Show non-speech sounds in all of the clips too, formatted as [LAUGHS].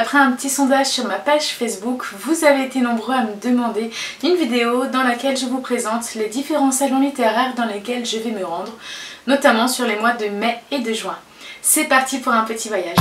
Après un petit sondage sur ma page Facebook, vous avez été nombreux à me demander une vidéo dans laquelle je vous présente les différents salons littéraires dans lesquels je vais me rendre, notamment sur les mois de mai et de juin. C'est parti pour un petit voyage.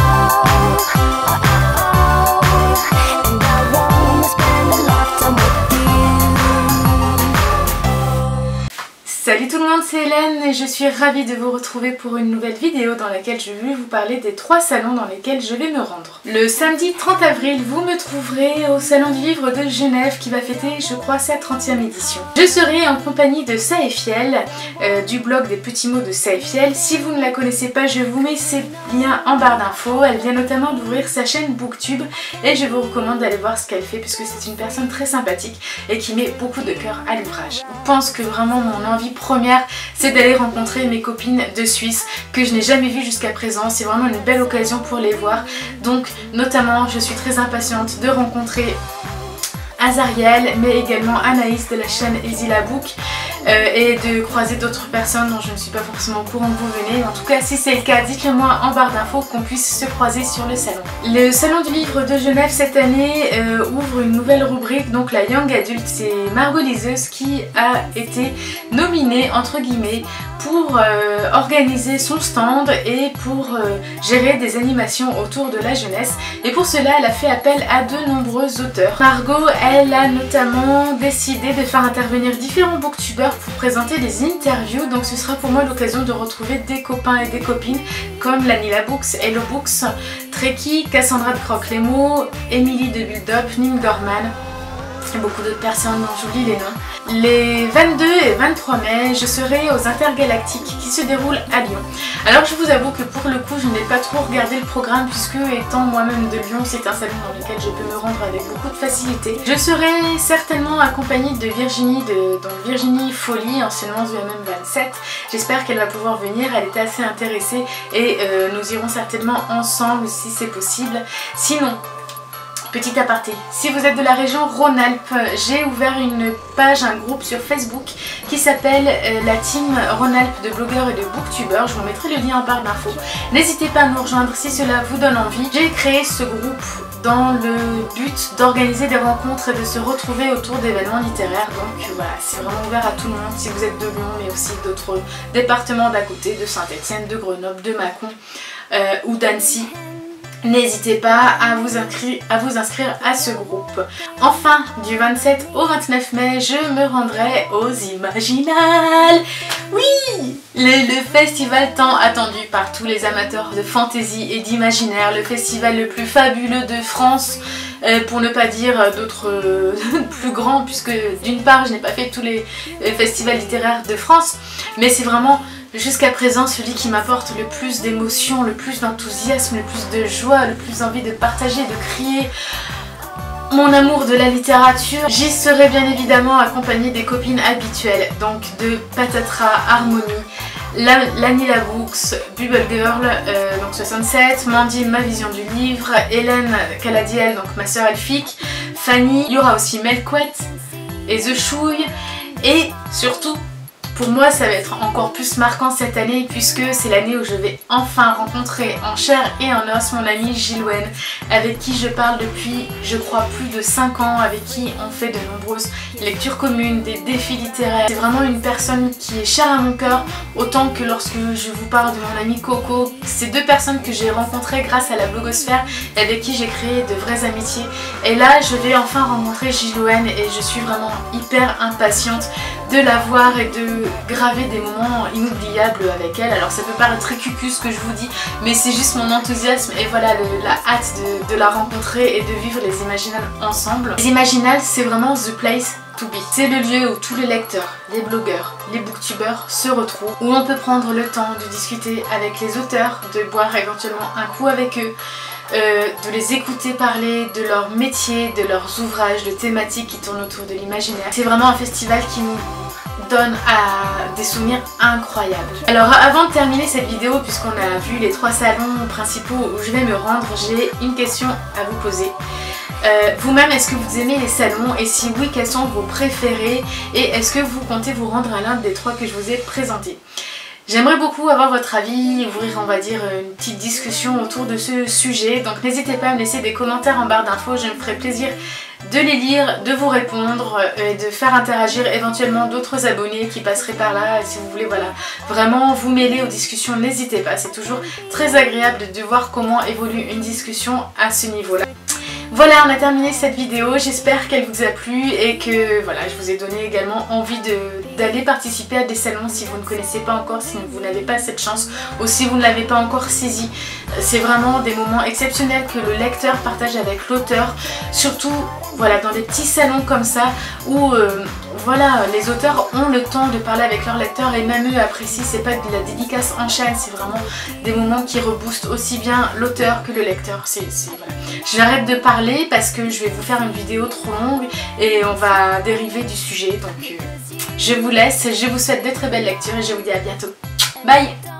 Salut tout le monde, c'est Hélène et je suis ravie de vous retrouver pour une nouvelle vidéo dans laquelle je vais vous parler des trois salons dans lesquels je vais me rendre. Le samedi 30 avril, vous me trouverez au Salon du Livre de Genève qui va fêter, je crois, sa 30e édition. Je serai en compagnie de Saefiel, euh, du blog des petits mots de Saefiel. Si vous ne la connaissez pas, je vous mets ses liens en barre d'infos. Elle vient notamment d'ouvrir sa chaîne Booktube et je vous recommande d'aller voir ce qu'elle fait puisque c'est une personne très sympathique et qui met beaucoup de cœur à l'ouvrage. Je pense que vraiment mon envie première, c'est d'aller rencontrer mes copines de Suisse que je n'ai jamais vues jusqu'à présent. C'est vraiment une belle occasion pour les voir. Donc notamment, je suis très impatiente de rencontrer Azariel, mais également Anaïs de la chaîne Easy La Book euh, et de croiser d'autres personnes dont je ne suis pas forcément au courant que vous venez. En tout cas, si c'est le cas, dites-le moi en barre d'infos qu'on puisse se croiser sur le salon. Le salon du livre de Genève cette année euh, ouvre une nouvelle rubrique, donc la Young Adult. C'est Margot Liseuse qui a été nominée, entre guillemets, pour euh, organiser son stand et pour gérer des animations autour de la jeunesse. Et pour cela, elle a fait appel à de nombreux auteurs. Margot, elle a notamment décidé de faire intervenir différents booktubers pour présenter des interviews. Donc ce sera pour moi l'occasion de retrouver des copains et des copines comme Lanila Books, Hello Books, Treki, Cassandra de Croque-les-Mots, Emily de Build-Up, Ning Dorman, beaucoup d'autres personnes dont j'oublie les noms. Les 22 et 23 mai, je serai aux Intergalactiques qui se déroulent à Lyon. Alors je vous avoue que pour le coup, je n'ai pas trop regardé le programme puisque étant moi-même de Lyon, c'est un salon dans lequel je peux me rendre avec beaucoup de facilité. Je serai certainement accompagnée de Virginie, de donc Virginie Folie, anciennement UMM27. J'espère qu'elle va pouvoir venir, elle était assez intéressée et euh, nous irons certainement ensemble si c'est possible. Sinon, Petit aparté, si vous êtes de la région Rhône-Alpes, j'ai ouvert une page, un groupe sur Facebook qui s'appelle euh, la team Rhône-Alpes de blogueurs et de booktubers. Je vous mettrai le lien en barre d'infos. N'hésitez pas à nous rejoindre si cela vous donne envie. J'ai créé ce groupe dans le but d'organiser des rencontres et de se retrouver autour d'événements littéraires. Donc voilà, c'est vraiment ouvert à tout le monde si vous êtes de Lyon mais aussi d'autres départements d'à côté, de Saint-Etienne, de Grenoble, de Mâcon euh, ou d'Annecy. N'hésitez pas à vous, inscrire, à ce groupe. Enfin, du 27 au 29 mai, je me rendrai aux Imaginales. Oui le, festival tant attendu par tous les amateurs de fantasy et d'imaginaire, le festival le plus fabuleux de France, euh, pour ne pas dire d'autres euh, [LAUGHS] plus grands, puisque d'une part je n'ai pas fait tous les festivals littéraires de France, mais c'est vraiment jusqu'à présent celui qui m'apporte le plus d'émotions, le plus d'enthousiasme, le plus de joie, le plus envie de partager, de crier mon amour de la littérature. J'y serai bien évidemment accompagnée des copines habituelles, donc de Patatra Harmonie, Lanila Books, Bubble Girl, euh, donc 67, Mandy, ma vision du livre, Hélène Caladiel, donc ma soeur elfique, Fanny, il y aura aussi Melquet et The Chouille, et surtout pour moi, ça va être encore plus marquant cette année puisque c'est l'année où je vais enfin rencontrer en chair et en os mon ami Gilwen avec qui je parle depuis, je crois, plus de 5 ans, avec qui on fait de nombreuses lectures communes, des défis littéraires. C'est vraiment une personne qui est chère à mon cœur, autant que lorsque je vous parle de mon ami Coco. C'est deux personnes que j'ai rencontrées grâce à la blogosphère et avec qui j'ai créé de vraies amitiés. Et là, je vais enfin rencontrer Gilwen et je suis vraiment hyper impatiente de la voir et de graver des moments inoubliables avec elle. Alors ça peut paraître très cucu ce que je vous dis, mais c'est juste mon enthousiasme et voilà la hâte de, la rencontrer et de vivre les Imaginales ensemble. Les Imaginales c'est vraiment the place to be. C'est le lieu où tous les lecteurs, les blogueurs, les booktubers se retrouvent, où on peut prendre le temps de discuter avec les auteurs, de boire éventuellement un coup avec eux, euh, de les écouter parler de leur métier, de leurs ouvrages, de thématiques qui tournent autour de l'imaginaire. C'est vraiment un festival qui nous donne des souvenirs incroyables. Alors avant de terminer cette vidéo, puisqu'on a vu les trois salons principaux où je vais me rendre, j'ai une question à vous poser. Euh, vous-même, est-ce que vous aimez les salons? Et si oui, quels sont vos préférés? Et est-ce que vous comptez vous rendre à l'un des trois que je vous ai présentés? J'aimerais beaucoup avoir votre avis, ouvrir on va dire une petite discussion autour de ce sujet. Donc n'hésitez pas à me laisser des commentaires en barre d'infos, je me ferai plaisir de les lire, de vous répondre euh, et de faire interagir éventuellement d'autres abonnés qui passeraient par là. Si vous voulez voilà, vraiment vous mêler aux discussions, n'hésitez pas. C'est toujours très agréable de voir comment évolue une discussion à ce niveau-là. Voilà, on a terminé cette vidéo, j'espère qu'elle vous a plu et que voilà, je vous ai donné également envie d'aller participer à des salons si vous ne connaissez pas encore, si vous n'avez pas cette chance ou si vous ne l'avez pas encore saisi. C'est vraiment des moments exceptionnels que le lecteur partage avec l'auteur, surtout voilà, dans des petits salons comme ça où euh, voilà, les auteurs ont le temps de parler avec leurs lecteurs et même eux apprécient, c'est pas de la dédicace en chaîne, c'est vraiment des moments qui reboostent aussi bien l'auteur que le lecteur. J'arrête de parler parce que je vais vous faire une vidéo trop longue et on va dériver du sujet. Donc euh, je vous laisse, je vous souhaite de très belles lectures et je vous dis à bientôt. Bye